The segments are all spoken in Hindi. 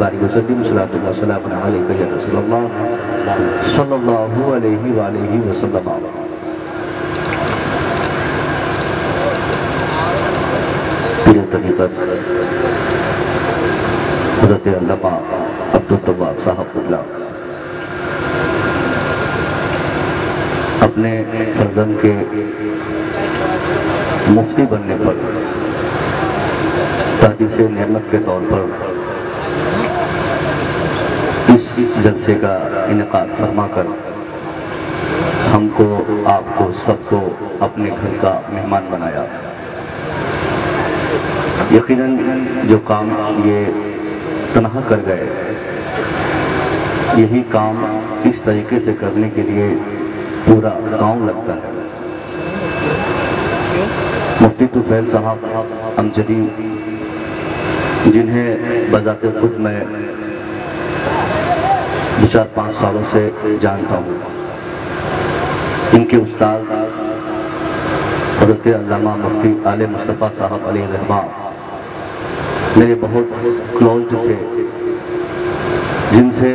बारी वसल्लम सलातु व सलाम अलैका या रसूलल्लाह सल्लल्लाहु अलैहि व आलिहि वसल्लम पीर तरीक़त हज़रत अल्लामा अब्दुल तवाब अपने फर्जन के मुफ्ती बनने पर तादीस नेमत के तौर पर इस जलसे का इनका फरमा कर हमको, आपको, सबको अपने घर का मेहमान बनाया। यकीनन जो काम ये तनहा कर गए, यही काम इस तरीके से करने के लिए पूरा गाँव लगता है। मुफ्ती तुफैल साहब, अमजदी, जिन्हें बजाते खुद मैं दो चार पाँच सालों से जानता हूँ। इनके उस्ताद हज़रत मुफ्ती आल मुस्तफ़ा साहब अली रहमान मेरे बहुत क्लोज थे, जिनसे,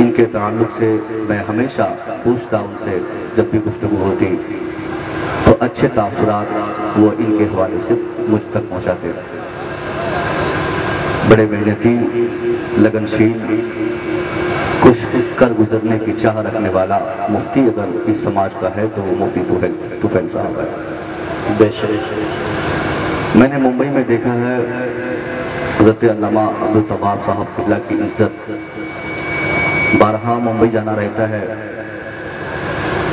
इनके ताल्लुक से मैं हमेशा पूछता उनसे जब भी गुफ्तु होती। तो अच्छे तासुरात वो इनके हवाले से मुझ तक पहुँचाते। बड़े मेहनती, लगनशील कुछ कर गुजरने की चाह रखने वाला मुफ्ती अगर इस समाज का है तो वो मुफ्ती तुफैल साहब है। बेशक। मैंने मुंबई में देखा है हज़रत अल्लामा अब्दुल तवाब साहब किबला की इज़्ज़त। बारहा मुंबई जाना रहता है।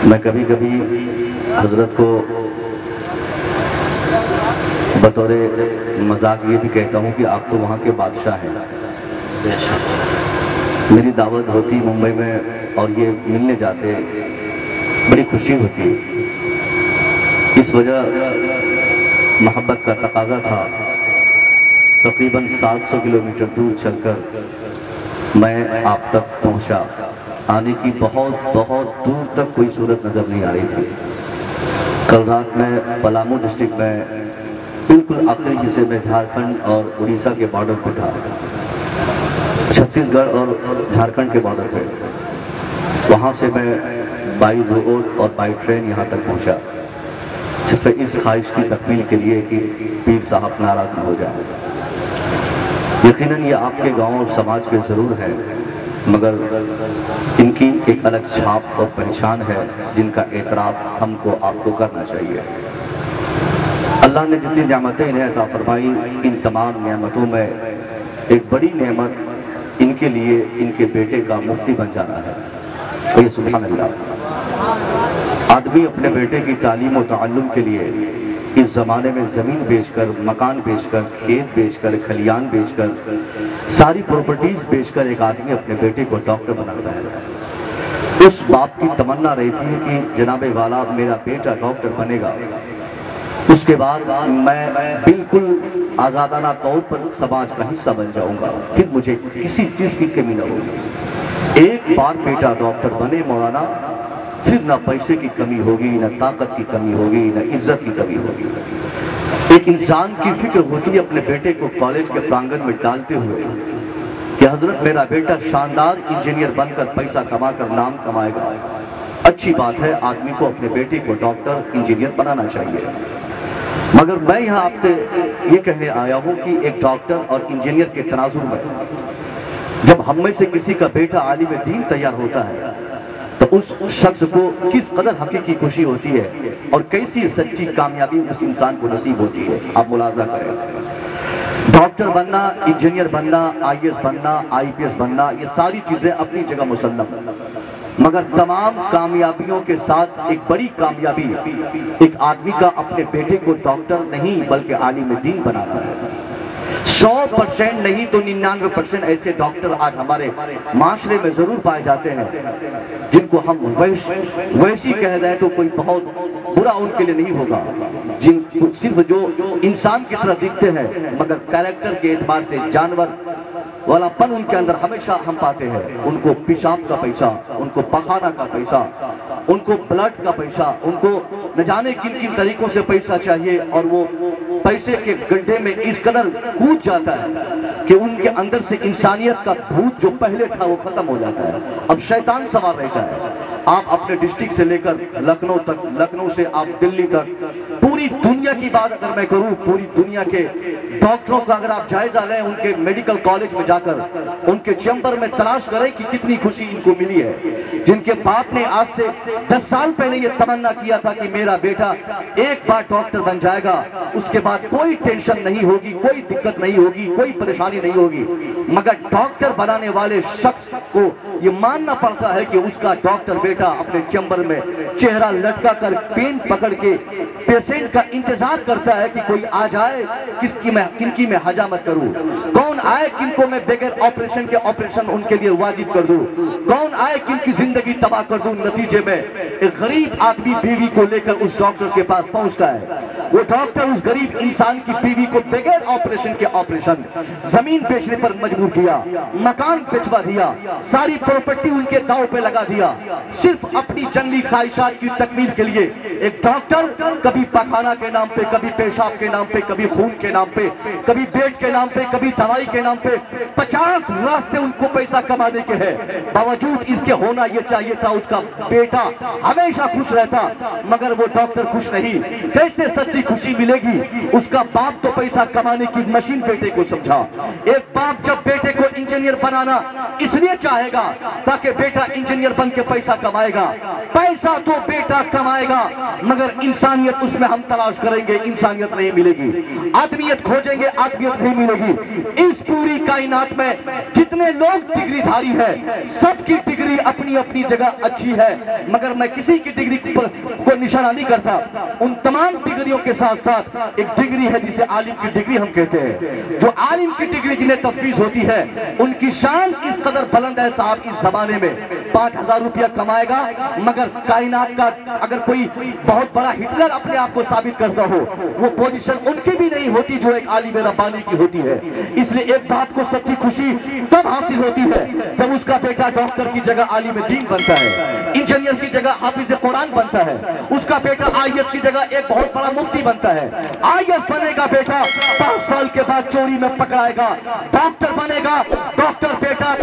मैं कभी कभी हज़रत को बतौर मज़ाक ये भी कहता हूँ कि आप तो वहाँ के बादशाह हैं। मेरी दावत होती मुंबई में और ये मिलने जाते, बड़ी खुशी होती। इस वजह मोहब्बत का तकाजा था। तकरीबन 700 किलोमीटर दूर चलकर मैं आप तक पहुँचा। आने की बहुत बहुत दूर तक कोई सूरत नज़र नहीं आ रही थी। कल रात में पलामू डिस्ट्रिक्ट में बिल्कुल आखिरी जिसे में झारखंड और उड़ीसा के बॉर्डर पे था। छत्तीसगढ़ और झारखंड के बॉर्डर पे। वहाँ से मैं बाई रोड और बाई ट्रेन यहाँ तक पहुँचा। सिर्फ़ इस ख्वाहिश की तकमील के लिए कि पीर साहब नाराज़ न हो जाए। यकीनन ये आपके गाँव और समाज के ज़रूर है, मगर इनकी एक अलग छाप और पहचान है जिनका एतराफ़ हमको आपको करना चाहिए। अल्लाह ने जितनी नियामतें इन्हें अता फरमाई, इन तमाम नियामतों में एक बड़ी नियामत इनके लिए इनके बेटे का मुफ्ती बन जाना है। तो ये सुबह अल्लाह आदमी अपने बेटे की तालीम और ताल्लुम के लिए इस ज़माने में ज़मीन बेचकर, मकान बेचकर, खेत बेचकर, खलियान बेचकर, सारी प्रॉपर्टीज़ बेचकर एक आदमी अपने बेटे को डॉक्टर बनाता है। उस बाप की तमन्ना रहती है कि, जनाबे वाला, मेरा बेटा डॉक्टर बनेगा। उसके बाद मैं बिल्कुल आज़ादाना तौर पर समाज का हिस्सा बन जाऊँगा। फिर मुझे किसी चीज़ की कमी न होगी। एक बार बेटा डॉक्टर बने मौलाना, फिर ना पैसे की कमी होगी, ना ताकत की कमी होगी, ना इज़्ज़त की कमी होगी। एक इंसान की फ़िक्र होती है अपने बेटे को कॉलेज के प्रांगण में डालते हुए कि हज़रत मेरा बेटा शानदार इंजीनियर बनकर पैसा कमाकर नाम कमाएगा। अच्छी बात है, आदमी को अपने बेटे को डॉक्टर, इंजीनियर बनाना चाहिए। मगर मैं यहाँ आपसे ये कहने आया हूँ कि एक डॉक्टर और इंजीनियर के तनाजुर में, जब हम में से किसी का बेटा आलिम दीन तैयार होता है तो उस शख्स को किस कदर हकीकी खुशी होती है और कैसी सच्ची कामयाबी उस इंसान को नसीब होती है? आप मुलाजा करें। डॉक्टर बनना, इंजीनियर बनना, आईएएस बनना, आईपीएस बनना, ये सारी चीज़ें अपनी जगह मुसन्नम। मगर तमाम कामयाबियों के साथ एक बड़ी कामयाबी एक आदमी का अपने बेटे को डॉक्टर नहीं बल्कि आलिम दीन बनाना है। सौ परसेंट नहीं तो निन्यानवे परसेंट ऐसे डॉक्टर आज हमारे माशरे में ज़रूर पाए जाते हैं जिनको हम वैश, वैसी कह दें तो कोई बहुत बुरा उनके लिए नहीं होगा। जिन सिर्फ़ जो इंसान की तरह दिखते हैं मगर कैरेक्टर के एतबार से जानवर वाला पन उनके अंदर हमेशा हम पाते हैं। उनको पेशाब का पैसा, उनको पखाना का पैसा, उनको ब्लड का पैसा, उनको न जाने किन किन तरीकों से पैसा चाहिए और वो पैसे के गड्ढे में इस कदर कूद जाता है कि उनके अंदर से इंसानियत का भूत जो पहले था वो खत्म हो जाता है। अब शैतान सवार रहता है। आप अपने डिस्ट्रिक्ट से लेकर लखनऊ तक, लखनऊ से आप दिल्ली तक, पूरी दुनिया की बात अगर मैं करूँ, पूरी दुनिया के डॉक्टरों का अगर आप जायजा लें, उनके मेडिकल कॉलेज में जाकर, उनके चैम्बर में तलाश करें कि कितनी खुशी इनको मिली है। जिनके बाप ने आज से 10 साल पहले ये तमन्ना किया था कि मेरा बेटा एक बार डॉक्टर बन जाएगा, उसके बाद कोई टेंशन नहीं होगी, कोई दिक्कत नहीं होगी, कोई परेशानी नहीं होगी। मगर डॉक्टर बनाने वाले शख्स को ये मानना पड़ता है कि उसका डॉक्टर बेटा अपने चैम्बर में। चेहरा लटका कर पेन पकड़ के पेशेंट का इंतज़ार करता है कि कोई आ जाए, किसकी मैं किनकी मैं हजामत करूँ? कौन आए किनको मैं बगैर ऑपरेशन के ऑपरेशन उनके लिए वाजिब कर दूँ? कौन आए किनकी ज़िंदगी तबाह कर दूँ नतीजे में? एक गरीब आदमी बीवी को लेकर उस डॉक्टर के पास पहुँचता है। वो डॉक्टर उस गरीब इंसान की बीवी को बगैर ऑपरेशन के ऑपरेशन ज़मीन बेचने पर मजबूर किया, मकान बेचवा दिया, सारी प्रॉपर्टी उनके दाव पे लगा दिया सिर्फ़ अपनी जंगली ख्वाहिशात की तकमील के लिए एक डॉक्टर, कभी पखाना के नाम पे, कभी पेशाब के नाम पे, कभी खून के नाम पे, कभी बेड के नाम पे, कभी दवाई के नाम पे, पचास रास्ते उनको पैसा कमाने के हैं। बावजूद इसके होना ये चाहिए था, उसका बेटा हमेशा खुश रहता, मगर वो डॉक्टर खुश नहीं। कैसे सच्ची खुशी मिलेगी? उसका बाप तो पैसा कमाने की मशीन बेटे को समझा। एक बाप जब बेटे इंजीनियर बनाना इसलिए चाहेगा ताकि बेटा इंजीनियर बन के पैसा कमाएगा। पैसा तो बेटा कमाएगा, मगर इंसानियत उसमें हम तलाश करेंगे, इंसानियत नहीं मिलेगी। आदमियत खोजेंगे, आदमियत नहीं मिलेगी। इस पूरी कायनात में जितने लोग डिग्रीधारी है, सबकी डिग्री अपनी अपनी जगह अच्छी है, मगर मैं किसी की डिग्री को निशाना नहीं करता। उन तमाम डिग्रियों के साथ साथ एक डिग्री है जिसे आलिम की डिग्री हम कहते हैं। जो आलिम की डिग्री जिन्हें तफवीज होती है उनकी शान इस कदर बुलंद है साहब इस जमाने में। पाँच हज़ार रुपया कमाएगा, मगर कायनात का अगर कोई बहुत बड़ा हिटलर अपने आप को साबित करता हो, वो पोजीशन उनकी भी नहीं होती जो एक आलिम रब्बानी की होती है। इसलिए एक बात को सच्ची खुशी तब हासिल होती है जब उसका बेटा डॉक्टर की जगह आलिम दीन बनता है इंजीनियर की जगह हाफिज कुरान बनता है। उसका बेटा आईएएस की जगह एक बहुत बड़ा मुफ्ती बनता है। आईएएस बनेगा बेटा, पाँच साल के बाद चोरी में पकड़ाएगा। डॉक्टर बनेगा, डॉक्टर बेटा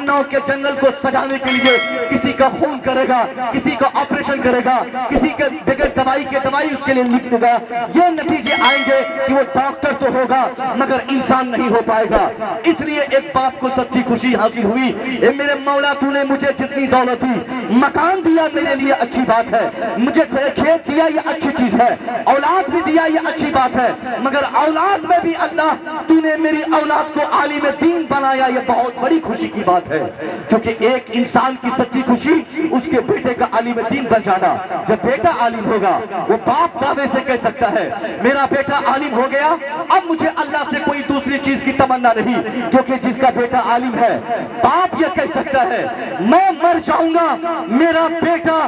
तमन्नाओं के जंगल को सजाने के लिए किसी का खून करेगा, किसी का ऑपरेशन करेगा, किसी के बगैर दवाई के दवाई उसके लिए लिख देगा। ये नतीजे आएँगे कि वो डॉक्टर तो होगा, मगर इंसान नहीं हो पाएगा। इसलिए एक बाप को सच्ची खुशी हासिल हुई, ए मेरे मौला, तूने मुझे जितनी दौलत दी, मकान दिया मेरे लिए अच्छी बात है। मुझे खेत दिया ये अच्छी चीज़ है। औलाद भी दिया ये अच्छी बात है। मगर औलाद में भी अल्लाह, तूने मेरी औलाद को आलिम दीन बनाया, ये बहुत बड़ी खुशी की बात है। क्योंकि एक इंसान की सच्ची खुशी उसके बेटे का आलिम दीन बन जाना। जब बेटा आलिम होगा, वो बाप दावे से कह सकता है, मेरा बेटा आलिम हो गया, अब मुझे अल्लाह से कोई दूसरी चीज़ की तमन्ना नहीं। क्योंकि जिसका बेटा आलिम है, बाप यह कह सकता है, मैं मर जाऊँगा, मेरा बेटा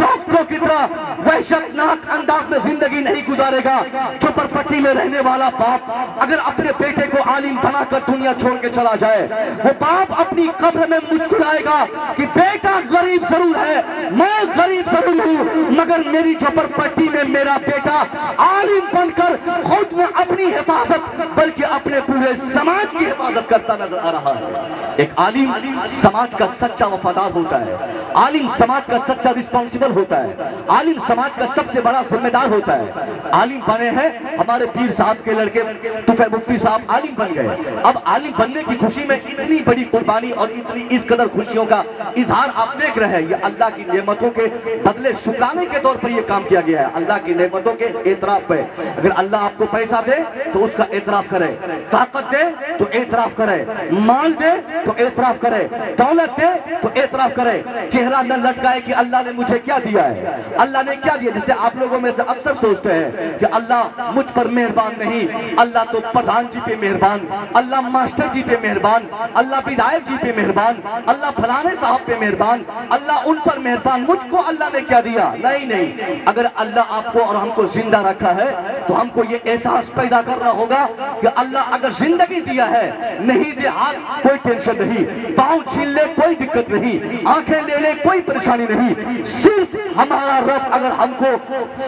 डॉक्टरों की तरह वहशतनाक अंदाज में ज़िंदगी नहीं गुजारेगा। चुपरपट्टी में रहने वाला बाप अगर अपने बेटे को आलिम बनाकर दुनिया छोड़ के चला जाए, वो बाप अपनी कब्र में मुस्कुराएगा कि, बेटा गरीब ज़रूर है, मैं गरीब ज़रूर हूँ, मगर मेरी झोपड़पट्टी में मेरा बेटा आलिम बनकर खुद में अपनी हिफाजत, बल्कि अपने पूरे समाज की हिफाजत करता नज़र आ रहा है। एक आलिम समाज का सच्चा वफादार होता है। आलिम समाज का सच्चा रिस्पॉन्सिबल होता है। आलिम समाज का सबसे बड़ा जिम्मेदार होता है। आलिम बने हैं। हमारे पीर साहब के लड़के तुफे मुफ्ती साहब आलिम बन गए। अब आलिम बनने की खुशी में इतनी बड़ी कुर्बानी और इतनी इस कदर खुशियों का इजहार आप देख रहे हैं। ये अल्लाह की नियमतों के बदले शुक्राने के तौर पर यह काम किया गया है। अल्लाह की नियमतों के एतराफ पे। अगर अल्लाह आपको पैसा दे तो उसका एतराफ करे। ताकत दे तो एतराफ करे। माल दे तो एतराफ करे। दौलत दे तो एतराफ करे। चेहरा न लटकाए कि अल्लाह ने मुझे क्या दिया है? अल्लाह ने क्या दिया? जिसे आप लोगों में से अक्सर सोचते हैं कि अल्लाह मुझ पर मेहरबान नहीं। अल्लाह तो प्रधान जी पे मेहरबान। अल्लाह मास्टर जी पे मेहरबान। अल्लाह विधायक जी पे मेहरबान। अल्लाह फलाने साहब पे मेहरबान। अल्लाह उन पर मेहरबान। मुझको अल्लाह ने क्या दिया? नहीं नहीं। अगर अल्लाह आपको और हमको ज़िंदा रखा है तो हमको ये एहसास पैदा करना होगा कि अल्लाह अगर ज़िंदगी दिया है नहीं दे हाथ कोई टेंशन नहीं। पाँव छीन ले कोई दिक्कत नहीं। आँखें ले ले कोई परेशानी नहीं। सिर्फ़ हमारा रब अगर हमको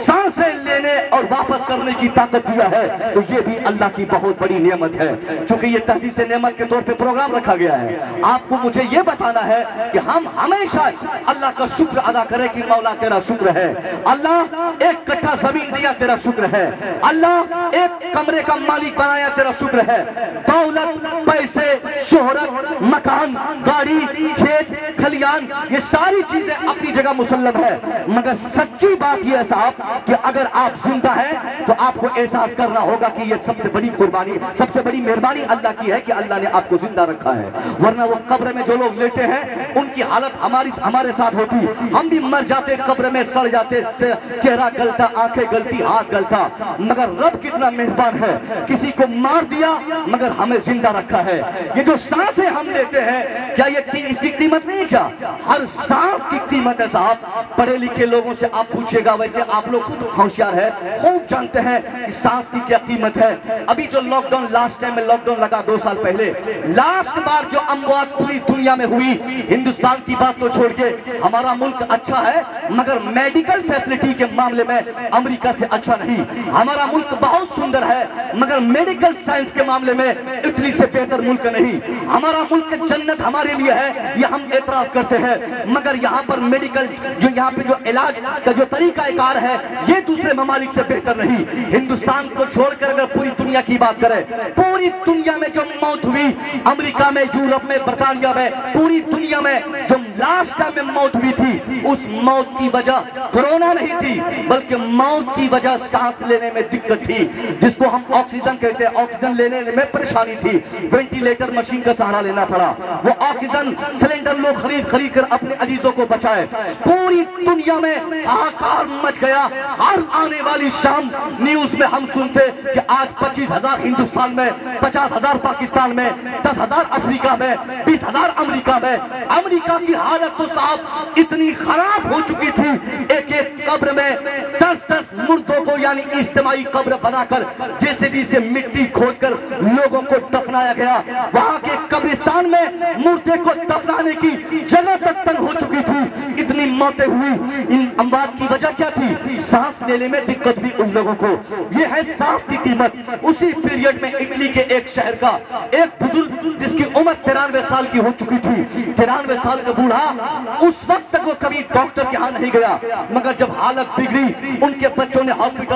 साँसें लेने और वापस करने की ताकत दिया है तो ये भी अल्लाह की बहुत बड़ी नियमत है। क्योंकि ये तहदीस नेमत के तौर पे प्रोग्राम रखा गया है। आपको मुझे ये बताना है कि हम हमेशा अल्लाह का शुक्र अदा करें कि मौला तेरा शुक्र है। अल्लाह एक कट्ठा ज़मीन दिया तेरा शुक्र है। अल्लाह एक कमरे का मालिक बनाया तेरा शुक्र है। दौलत पैसे शोहरत, मकान, गाड़ी, खेत, खलियान, ये सारी चीज़ें अपनी जगह मुसलम है। मगर सच्ची बात यह साहब कि अगर आप ज़िंदा हैं तो आपको एहसास करना होगा कि ये सबसे बड़ी कुर्बानी, सबसे बड़ी मेहरबानी अल्लाह की है कि अल्लाह ने आपको ज़िंदा रखा है। वरना वो कब्र में जो लोग लेटे हैं, उनकी हालत हमारी, हमारे साथ होती। हम भी मर जाते, कब्र में सड़ जाते चेहरा गलता, आँखें गलती, हाथ गलता। मगर रब कितना मेहरबान है। किसी को मार दिया, मगर हमें ज़िंदा है। ये जो साँसें हम लेते हैं, क्या ये इसकी कीमत नहीं क्या? हर सांस की कीमत है साहब। पढ़े लिखे लोगों से आप पूछिएगा, वैसे आप लोग खुद होशियार है, खूब जानते हैं कि सांस की क्या कीमत है। अभी जो लॉकडाउन लास्ट टाइम में लॉकडाउन लगा दो साल पहले लास्ट बार जो अमवात पूरी दुनिया में हुई, हिंदुस्तान की बात तो छोड़ के, हमारा मुल्क अच्छा है मगर मेडिकल फैसिलिटी के मामले में अमेरिका से अच्छा नहीं। हमारा मुल्क बहुत सुंदर है, मगर मेडिकल साइंस के मामले में इटली से बेहतर मुल्क नहीं। हमारा मुल्क जन्नत हमारे लिए है, ये हम एतराफ करते हैं। मगर यहाँ पर मेडिकल जो यहाँ पे जो इलाज का जो तरीका कार है, ये दूसरे ममालिक से बेहतर नहीं। हिंदुस्तान को छोड़कर अगर पूरी दुनिया की बात करें, पूरी दुनिया में जो मौत हुई, अमेरिका में, यूरोप में, बर्तानिया में, पूरी दुनिया में लास्ट टाइम में मौत हुई थी। उस मौत की वजह कोरोना नहीं थी, बल्कि मौत की वजह सांस लेने में दिक्कत थी, जिसको हम ऑक्सीजन कहते हैं। ऑक्सीजन लेने में परेशानी थी। वेंटिलेटर मशीन का सहारा लेना पड़ा। वो ऑक्सीजन सिलेंडर लोग खरीद खरीद कर अपने अजीजों को बचाए। पूरी दुनिया में हाहाकार मच गया। हर आने वाली शाम न्यूज़ में हम सुनते कि आज पच्चीस हज़ार हिंदुस्तान में, पचास हज़ार पाकिस्तान में, दस हज़ार अफ्रीका में, बीस हज़ार अमरीका में। अमरीका की हालत तो साहब इतनी खराब हो चुकी थी। एक एक कब्र में दस दस मुर्दों को यानी इज्तमाही कब्र बनाकर जैसे भी से मिट्टी खोदकर लोगों को दफनाया गया। वहाँ के कब्रिस्तान में मुर्दे को दफनाने की जगह तक तंग हो चुकी मौतें हुई इन अमवात की वजह क्या थी? सांस लेने में दिक्कत हुई उन लोगों को। ये है सांस की कीमत। उसी पीरियड में इटली के एक शहर का एक बुज़ुर्ग, जिसकी उम्र तिरानवे साल की हो चुकी थी, तिरानवे साल का बूढ़ा, उस वक्त तक वो कभी डॉक्टर के यहाँ नहीं गया। मगर जब हालत बिगड़ी, उनके बच्चों ने हॉस्पिटल